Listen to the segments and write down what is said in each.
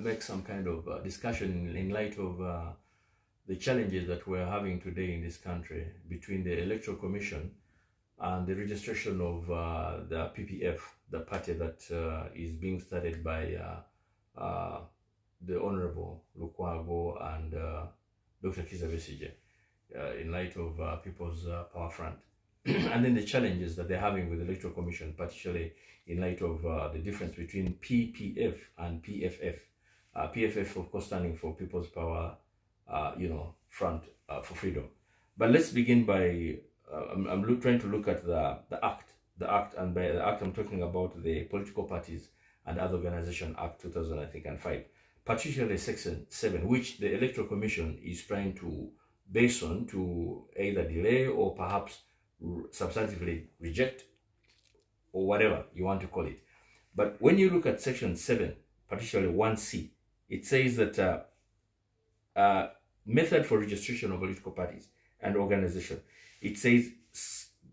make some kind of uh, discussion in light of uh, the challenges that we're having today in this country between the Electoral Commission and the registration of uh, the PPF, the party that uh, is being started by uh, uh, the Honorable Lukwago and Dr. Kizza Besigye in light of People's Power Front. and then the challenges that they're having with the Electoral Commission, particularly in light of the difference between PPF and PFF. Uh, PFF, of course, standing for People's Power, uh, you know, Front uh, for Freedom. But let's begin by, uh, I'm, I'm look, trying to look at the, the Act, the Act, and by the Act, I'm talking about the Political Parties and Other Organization Act 2000, I think, and 5, particularly Section 7, which the Electoral Commission is trying to base on to either delay or perhaps substantively reject or whatever you want to call it. But when you look at section 7, particularly 1C, it says that uh, uh, method for registration of political parties and organization, it says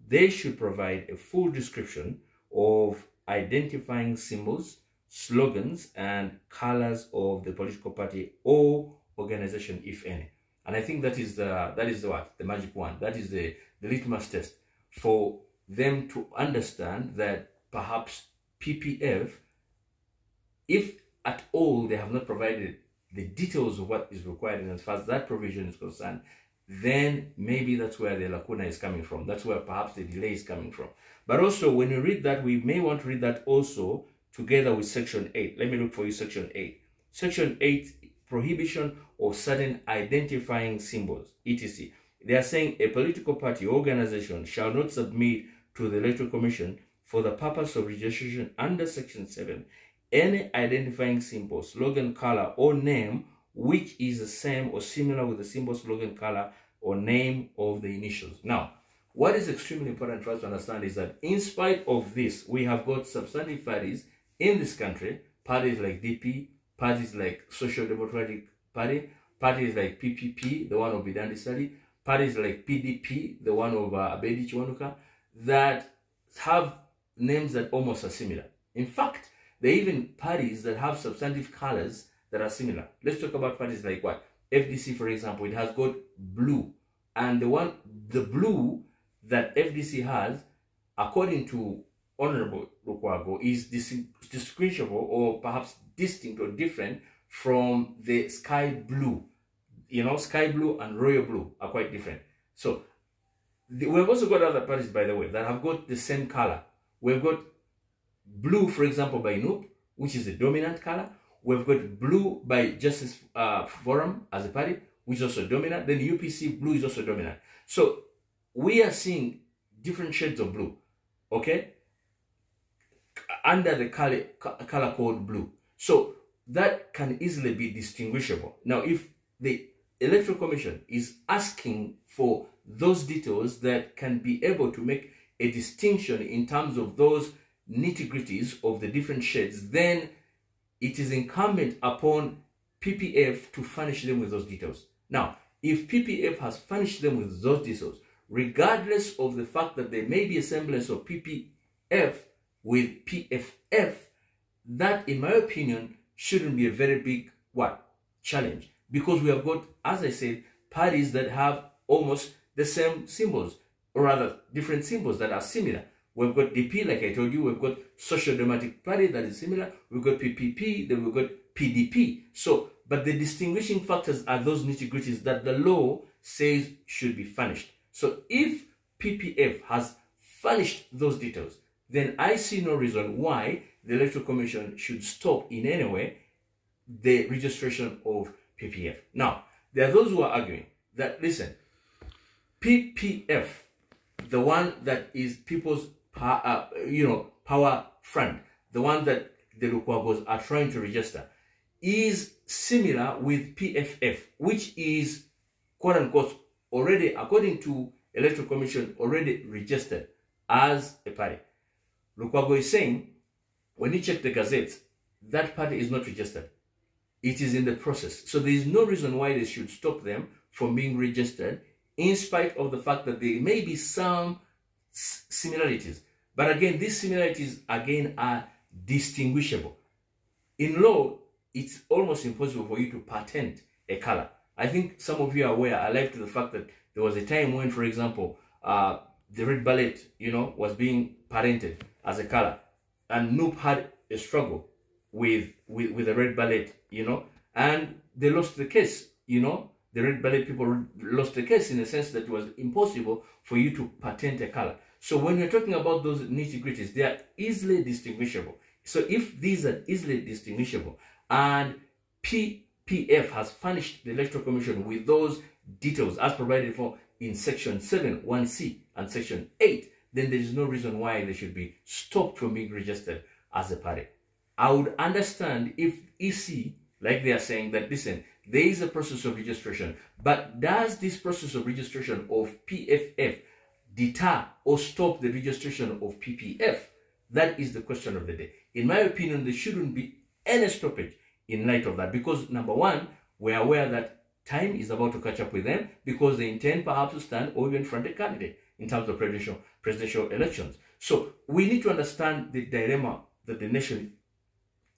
they should provide a full description of identifying symbols, slogans, and colors of the political party or organization, if any. And I think that is the that is the what the magic one. That is the the litmus test for them to understand that perhaps PPF, if at all they have not provided the details of what is required, and as far as that provision is concerned, then maybe that's where the lacuna is coming from. That's where perhaps the delay is coming from. But also, when you read that, we may want to read that also together with Section 8. Let me look for you, Section 8. Section 8, prohibition of certain identifying symbols, etc. They are saying a political party organization shall not submit to the Electoral Commission for the purpose of registration under Section 7 any identifying symbol, slogan, color, or name which is the same or similar with the symbol, slogan, color, or name of the initials. Now, what is extremely important for us to understand is that in spite of this, we have got substantive parties in this country, parties like DP, parties like Social Democratic Party, parties like PPP, the one of Bidandi Ssali, parties like PDP, the one of uh, Abedi Kiwanuka, that have names that almost are similar. In fact, there are even parties that have substantive colors that are similar. Let's talk about parties like what? FDC, for example, it has got blue. And the one, the blue that FDC has, according to Honorable Lukwago, is distinguishable or perhaps distinct or different from the sky blue you know, sky blue and royal blue are quite different. So the, we've also got other parties, by the way, that have got the same color. We've got blue, for example, by NUP, which is the dominant color. We've got blue by Justice uh, Forum as a party, which is also dominant. Then UPC blue is also dominant. So we are seeing different shades of blue, okay, under the color, color code blue. So that can easily be distinguishable. Now, if the Electoral Commission is asking for those details that can be able to make a distinction in terms of those nitty-gritties of the different shades, then it is incumbent upon PPF to furnish them with those details. Now, if PPF has furnished them with those details, regardless of the fact that there may be a semblance of PPF with PFF, that, in my opinion, shouldn't be a very big, what, challenge because we have got, as I said, parties that have almost the same symbols, or rather different symbols that are similar. We've got DP, like I told you, we've got Social Democratic Party that is similar, we've got PPP, then we've got PDP. So, but the distinguishing factors are those nitty-gritties that the law says should be furnished. So if PPF has furnished those details, then I see no reason why the Electoral Commission should stop in any way the registration of PPF. Now, there are those who are arguing that, listen, PPF, the one that is people's, uh, you know, power front, the one that the Lukwagos are trying to register, is similar with PFF, which is, quote unquote, already, according to Electoral Commission, already registered as a party. Lukwago is saying, when you check the Gazette, that party is not registered. It is in the process. So there is no reason why they should stop them from being registered in spite of the fact that there may be some similarities. But again, these similarities again are distinguishable. In law, it's almost impossible for you to patent a color. I think some of you are aware, alive to the fact that there was a time when, for example, uh, the red beret, you know, was being patented as a color. And NUP had a struggle with, with, with the red beret, you know, and they lost the case, you know. The red beret people lost the case in the sense that it was impossible for you to patent a color. So when you're talking about those nitty gritties, they are easily distinguishable. So if these are easily distinguishable and PPF has furnished the Electoral Commission with those details as provided for in section 7, 1C and section 8, then there is no reason why they should be stopped from being registered as a party. I would understand if EC, like they are saying that, listen, there is a process of registration, but does this process of registration of PFF deter or stop the registration of PPF? That is the question of the day. In my opinion, there shouldn't be any stoppage in light of that because number one, we're aware that time is about to catch up with them because they intend perhaps to stand or even front a candidate in terms of presidential, presidential elections. So we need to understand the dilemma that the nation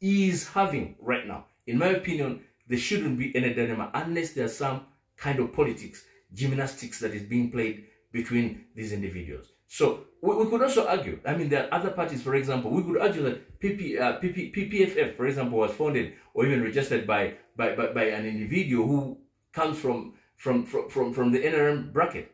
is having right now. In my opinion, there shouldn't be any dilemma unless there's some kind of politics, gymnastics that is being played between these individuals. So we, we, could also argue, I mean, there are other parties, for example, we could argue that PP, uh, PP, PPFF, for example, was founded or even registered by, by, by, by an individual who comes from, from, from, from, from the NRM bracket.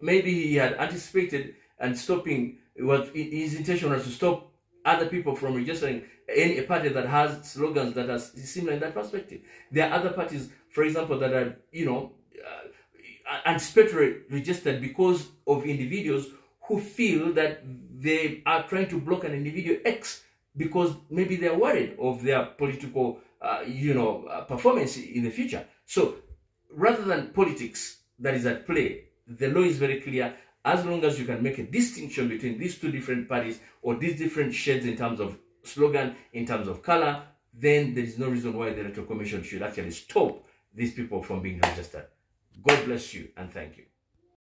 Maybe he had anticipated and stopping, what his intention was to stop other people from registering any a party that has slogans that are similar in that perspective. There are other parties, for example, that are, you know, uh, anticipatory registered because of individuals who feel that they are trying to block an individual X because maybe they're worried of their political, uh, you know, uh, performance in the future. So rather than politics that is at play, the law is very clear. As long as you can make a distinction between these two different parties or these different shades in terms of slogan, in terms of color, then there is no reason why the Electoral Commission should actually stop these people from being registered. God bless you and thank you.